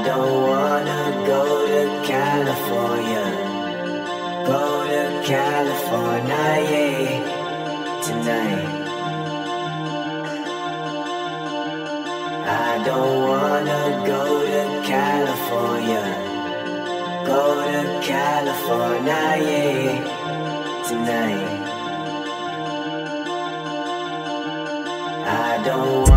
I don't wanna go to California. Go to California, yeah, tonight. I don't wanna go to California. Go to California, yeah, tonight. I don't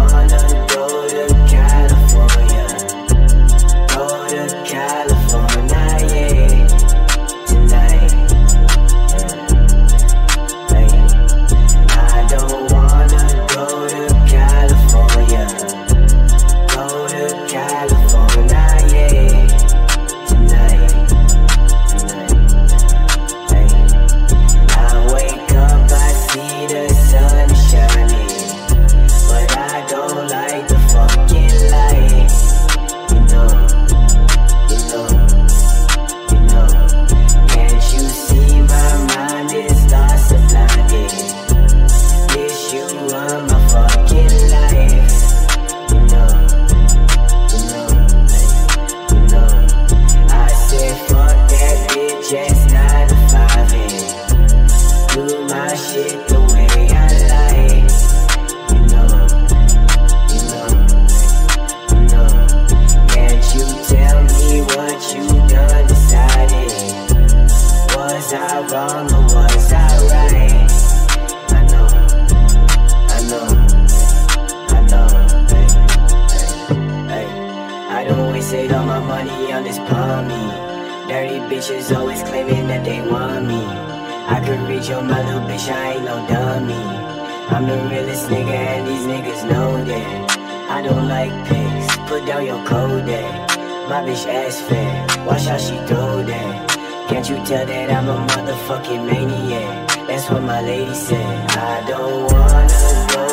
five do my shit the way I like. You know, you know, you know. Can't you tell me what you done decided? Was I wrong or was I right? I know, I know, I know. Waste it all my money on this palmy. Dirty bitches always claiming that they want me. I could reach your mother, bitch, I ain't no dummy. I'm the realest nigga and these niggas know that. I don't like pigs, put down your code there My bitch ass fat, watch how she throw that. Can't you tell that I'm a motherfucking maniac? That's what my lady said. I don't wanna go